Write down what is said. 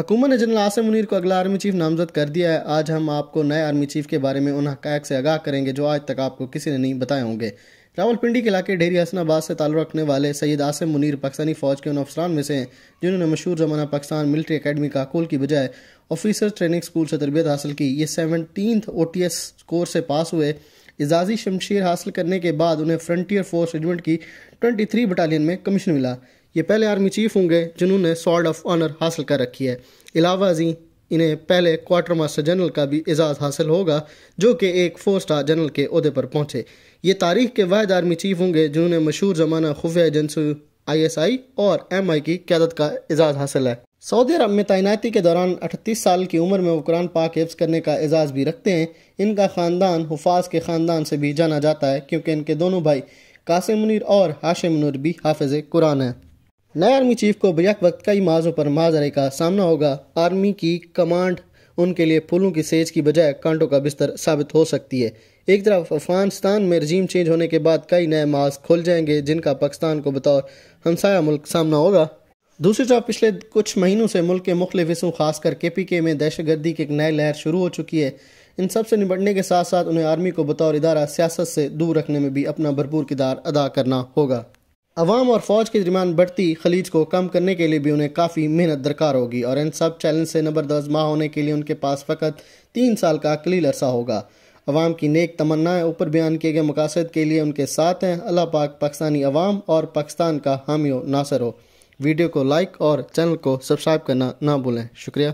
हुकूमत ने जनरल आसिम मुनीर को अगला आर्मी चीफ नामजद कर दिया है। आज हम आपको नए आर्मी चीफ के बारे में उन हक से आगाह करेंगे जो आज तक आपको किसी ने नहीं बताए होंगे। रावलपिंडी के इलाके डेरी हसनाबाद से ताल्लुक़ रखने वाले सैयद आसिम मुनीर पाकिस्तानी फ़ौज के उन अफसरान में से हैं, जिन्होंने मशहूर जमाना पाकिस्तान मिलिट्री अकेडमी काकुल की बजाय ऑफिसर ट्रेनिंग स्कूल से तरबियत हासिल की। ये seventeen O T S course से पास हुए एजाजी शमशीर हासिल करने के बाद उन्हें फ्रंटियर फोर्स रेजिमेंट की ट्वेंटी थ्री बटालियन में कमीशन मिला। ये पहले आर्मी चीफ होंगे जिन्होंने सॉर्ड ऑफ़ ऑनर हासिल कर रखी है। अलावा अजी इन्हें पहले क्वार्टर मास्टर जनरल का भी एजाज़ हासिल होगा, जो कि एक फोर स्टार जनरल के अहदे पर पहुँचे। ये तारीख के वाद आर्मी चीफ होंगे जिन्होंने मशहूर ज़माना खुफिया एजेंसी आई एस आई और एम आई की क्यादत का एजाज़ हासिल है। सऊदी अरब में तैनाती के दौरान अठतीस साल की उम्र में वो कुरान पाक हिफ्स करने का एजाज़ भी रखते हैं। इनका ख़ानदान हुफाज के ख़ानदान से भी जाना जाता है, क्योंकि इनके दोनों भाई कासिम मुनीर और हाशिम मुनीर भी हाफिज कुरान हैं। नए आर्मी चीफ को बैक वक्त कई माजों पर माजरे का सामना होगा। आर्मी की कमांड उनके लिए फूलों की सेज की बजाय कांटों का बिस्तर साबित हो सकती है। एक तरफ़ अफ़गानिस्तान में रजीम चेंज होने के बाद कई नए माज खुल जाएँगे, जिनका पाकिस्तान को बतौर हमसाया मुल्क सामना होगा। दूसरी तरफ़ पिछले कुछ महीनों से मुल्क के मुख्य हिस्सों खासकर के पी के में दहशत गर्दी की एक नई लहर शुरू हो चुकी है। इन सबसे निपटने के साथ साथ उन्हें आर्मी को बतौर इदारा सियासत से दूर रखने में भी अपना भरपूर किरदार अदा करना होगा। अवाम और फौज के दरमियान बढ़ती खलीज को कम करने के लिए भी उन्हें काफ़ी मेहनत दरकार होगी और इन सब चैलेंज से नबरदजमा होने के लिए उनके पास फ़कत तीन साल का कलील अरसा होगा। अवाम की नेक तमन्नाएँ ऊपर बयान किए गए मकासद के लिए उनके साथ हैं। अल्लाह पाक पाकिस्तानी अवाम और पाकिस्तान का हामी नासर हो। वीडियो को लाइक और चैनल को सब्सक्राइब करना ना भूलें। शुक्रिया।